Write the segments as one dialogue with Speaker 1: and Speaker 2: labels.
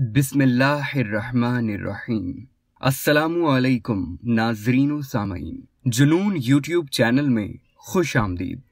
Speaker 1: बिस्मिल्लाहिर्रहमानिर्रहीम। अस्सलामुअलैकुम नाजरीन सामीन जुनून यूट्यूब चैनल में खुश आमदीद।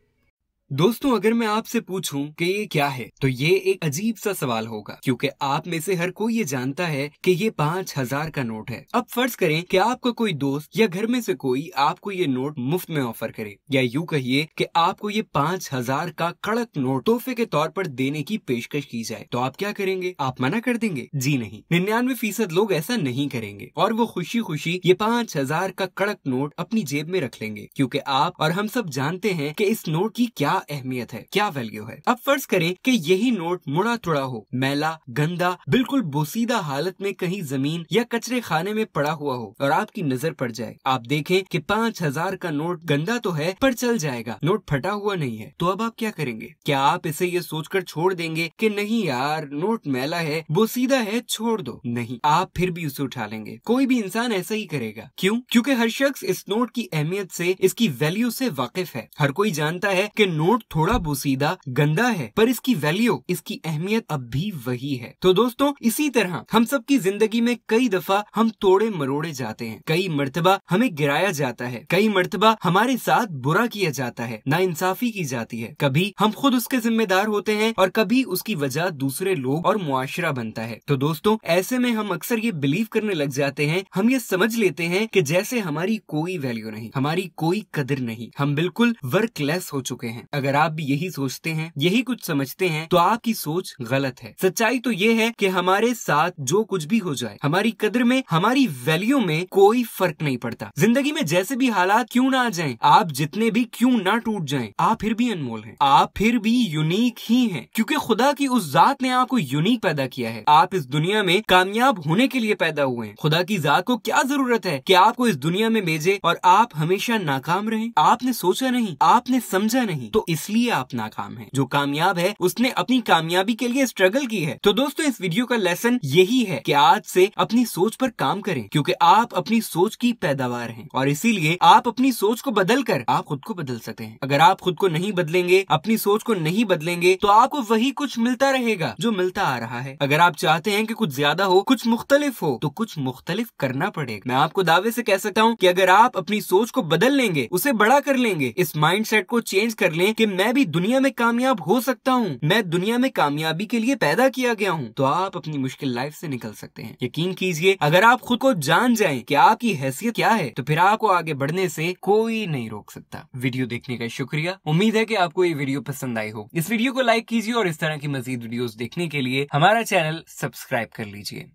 Speaker 1: दोस्तों, अगर मैं आपसे पूछूँ कि ये क्या है तो ये एक अजीब सा सवाल होगा, क्योंकि आप में से हर कोई ये जानता है कि ये पाँच हज़ार का नोट है। अब फ़र्ज़ करें कि आपका कोई दोस्त या घर में से कोई आपको ये नोट मुफ़्त में ऑफ़र करे, या यूँ कहिए कि आपको ये पाँच हज़ार का कड़क नोट तोहफे के तौर पर देने की पेशकश की जाए तो आप क्या करेंगे? आप मना कर देंगे? जी नहीं। निन्यानवे फ़ीसद लोग ऐसा नहीं करेंगे, और वो खुशी खुशी ये पाँच हज़ार का कड़क नोट अपनी जेब में रख लेंगे, क्योंकि आप और हम सब जानते हैं कि इस नोट की क्या अहमियत है, क्या वैल्यू है? अब फ़र्ज़ करें कि यही नोट मुड़ा तुड़ा हो, मैला, गंदा, बिल्कुल बोसीदा हालत में कहीं ज़मीन या कचरे खाने में पड़ा हुआ हो और आपकी नज़र पड़ जाए। आप देखें कि पाँच हज़ार का नोट गंदा तो है, पर चल जाएगा नोट फटा हुआ नहीं है। तो अब आप क्या करेंगे? क्या आप इसे ये सोचकर छोड़ देंगे कि नहीं यार नोट मैला है, बोसीदा है, छोड़ दो। नहीं, आप फिर भी उसे उठा लेंगे। कोई भी इंसान ऐसा ही करेगा। क्यों? क्योंकि हर शख्स इस नोट की अहमियत से, इसकी वैल्यू से वाकिफ है। हर कोई जानता है कि नोट थोड़ा बोसीदा गंदा है, पर इसकी वैल्यू इसकी अहमियत अब भी वही है। तो दोस्तों, इसी तरह हम सब की ज़िंदगी में कई दफ़ा हम तोड़े मरोड़े जाते हैं। कई मरतबा हमें गिराया जाता है। कई मरतबा हमारे साथ बुरा किया जाता है ना इंसाफी की जाती है। कभी हम खुद उसके जिम्मेदार होते हैं और कभी उसकी वजह दूसरे लोग और मुआशरा बनता है। तो दोस्तों, ऐसे में हम अक्सर ये बिलीव करने लग जाते हैं। हम ये समझ लेते हैं कि जैसे हमारी कोई वैल्यू नहीं, हमारी कोई कदर नहीं। हम बिल्कुल वर्कलेस हो चुके हैं। अगर आप भी यही सोचते हैं, यही कुछ समझते हैं तो आपकी सोच गलत है। सच्चाई तो ये है कि हमारे साथ जो कुछ भी हो जाए, हमारी कदर में, हमारी वैल्यू में कोई फ़र्क नहीं पड़ता। ज़िंदगी में जैसे भी हालात क्यों ना आ जाए, आप जितने भी क्यों ना टूट जाए, आप फिर भी अनमोल है। आप फिर भी यूनिक ही है, क्योंकि खुदा की उस जात ने आपको यूनिक पैदा किया है। आप इस दुनिया में कामयाब होने के लिए पैदा हुए हैं। खुदा की जात को क्या ज़रूरत है कि आपको इस दुनिया में भेजे और आप हमेशा नाकाम रहे? आपने सोचा नहीं, आपने समझा नहीं तो इसलिए आप नाकाम हैं। जो कामयाब है, उसने अपनी कामयाबी के लिए स्ट्रगल की है। तो दोस्तों, इस वीडियो का लेसन यही है की आज से अपनी सोच पर काम करें, क्योंकि आप अपनी सोच की पैदावार हैं। और इसीलिए आप अपनी सोच को बदल कर आप खुद को बदल सकते हैं। अगर आप खुद को नहीं बदलेंगे, अपनी सोच को नहीं बदलेंगे तो आपको वही कुछ मिलता रहेगा जो मिलता आ रहा है। अगर आप चाहते हैं कि कुछ ज़्यादा हो, कुछ मुख्तलिफ़ हो तो कुछ मुख्तलिफ़ करना पड़ेगा। मैं आपको दावे से कह सकता हूँ कि अगर आप अपनी सोच को बदल लेंगे, उसे बड़ा कर लेंगे, इस माइंड को चेंज कर लें कि मैं भी दुनिया में कामयाब हो सकता हूँ। मैं दुनिया में कामयाबी के लिए पैदा किया गया हूँ। तो आप अपनी मुश्किल लाइफ से निकल सकते हैं। यकीन कीजिए, अगर आप खुद को जान जाए की आपकी हैसियत क्या है तो फिर आपको आगे बढ़ने से कोई नहीं रोक सकता। वीडियो देखने का शुक्रिया। उम्मीद है कि आपको ये वीडियो पसंद आई हो। इस वीडियो को लाइक कीजिए और इस तरह की मजीद वीडियो देखने के लिए हमारा चैनल सब्सक्राइब कर लीजिए।